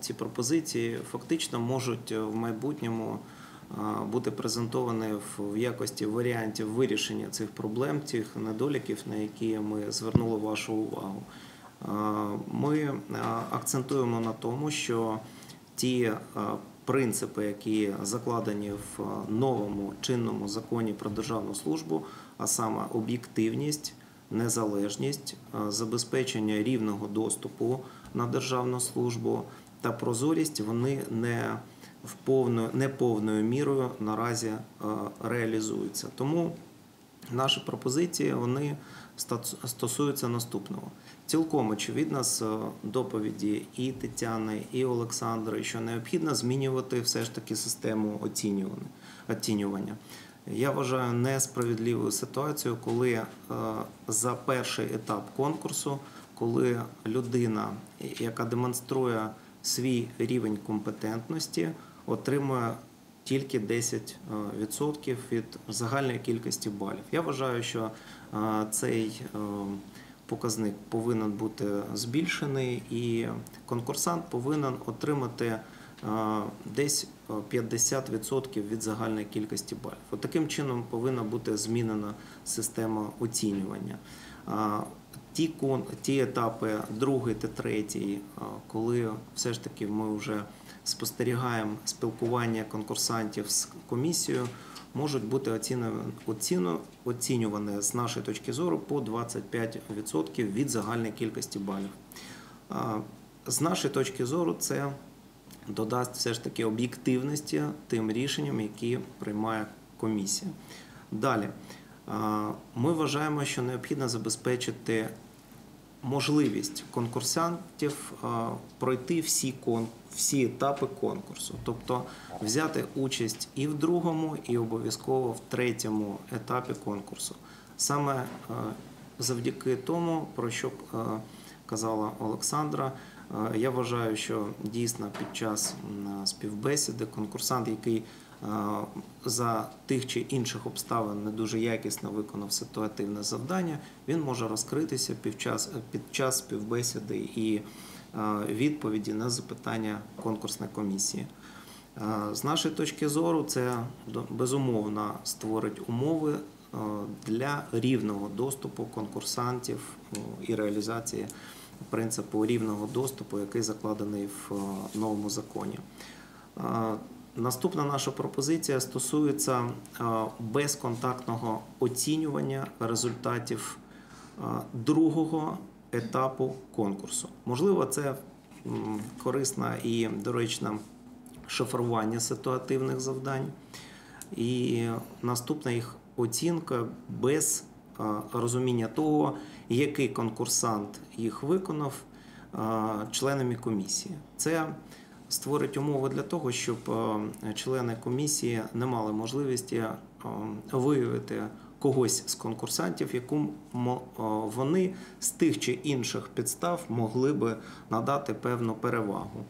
Ці пропозиції фактично можуть в майбутньому бути презентовані в- якості варіантів вирішення цих проблем, цих недоліків, на які ми звернули вашу увагу. Ми акцентуємо на тому, що ті принципи, які закладені в новому чинному законі про державну службу, а саме об'єктивність, незалежність, забезпечення рівного доступу на державну службу та прозорість, вони не в повною, не повною мірою наразі е, реалізуються. Тому наші пропозиції вони стосуються наступного. Цілком очевидно з е, доповіді і Тетяни, і Олександри, що необхідно змінювати все ж таки систему оцінювання. Я вважаю несправедливою ситуацію, коли е, за перший етап конкурсу, коли людина, яка демонструє свій рівень компетентності, отримує тільки 10% від загальної кількості балів. Я вважаю, що е, цей е, показник повинен бути збільшений, і конкурсант повинен отримати е, десь е, 50% від загальної кількості балів. От таким чином повинна бути змінена система оцінювання. Ті, ті етапи, другий та третій, коли все ж таки ми вже спостерігаємо спілкування конкурсантів з комісією, можуть бути оціну, оцінювані з нашої точки зору по 25% від загальної кількості балів. З нашої точки зору, це додасть все ж таки об'єктивності тим рішенням, які приймає комісія. Далі. Ми вважаємо, що необхідно забезпечити можливість конкурсантів пройти всі, всі етапи конкурсу, тобто взяти участь і в другому, і обов'язково в третьому етапі конкурсу. Саме завдяки тому, про що казала Олександра, я вважаю, що дійсно під час співбесіди конкурсант, який е, за тих чи інших обставин не дуже якісно виконав ситуативне завдання, він може розкритися під час, під час співбесіди і е, відповіді на запитання конкурсної комісії. Е, З нашої точки зору, це безумовно створить умови е, для рівного доступу конкурсантів е, і реалізації принципу рівного доступу, який закладений в е, новому законі. Е, Наступна наша пропозиція стосується е, безконтактного оцінювання результатів другого етапу конкурсу. Можливо, це корисна і доречна шифрування ситуативних завдань. І наступна їх оцінка без розуміння того, який конкурсант їх виконав е, членами комісії. Це створить умови для того, щоб е, члени комісії не мали можливості е, виявити когось з конкурсантів, яку е, вони з тих чи інших підстав могли би надати певну перевагу.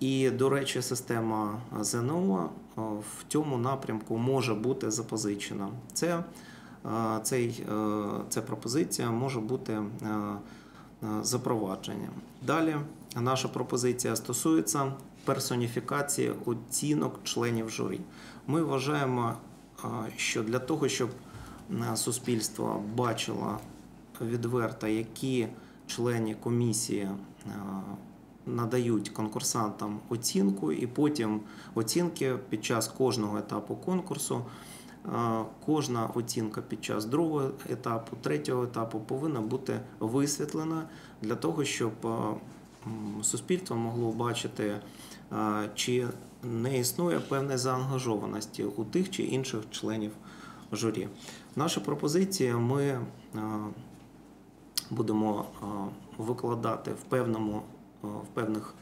І, до речі, система ЗНО в цьому напрямку може бути запозичена. Це, цей, е, ця пропозиція може бути е, е, запровадження. Далі наша пропозиція стосується персоніфікації оцінок членів журі. Ми вважаємо, що для того, щоб суспільство бачило відверто, які члені комісії надають конкурсантам оцінку, і потім оцінки під час кожного етапу конкурсу. Кожна оцінка під час другого етапу, третього етапу повинна бути висвітлена для того, щоб суспільство могло бачити, чи не існує певної заангажованості у тих чи інших членів журі. Наші пропозиції ми будемо викладати в певному в певних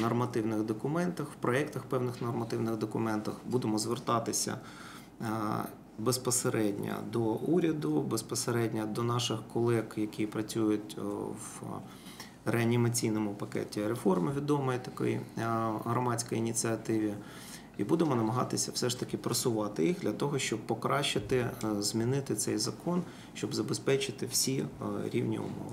нормативних документах, в проєктах певних нормативних документах будемо звертатися безпосередньо до уряду, безпосередньо до наших колег, які працюють е, в реанімаційному пакеті реформи, відомої такої е, громадської ініціативі. І будемо намагатися все ж таки просувати їх для того, щоб покращити, е, змінити цей закон, щоб забезпечити всі е, рівні умови.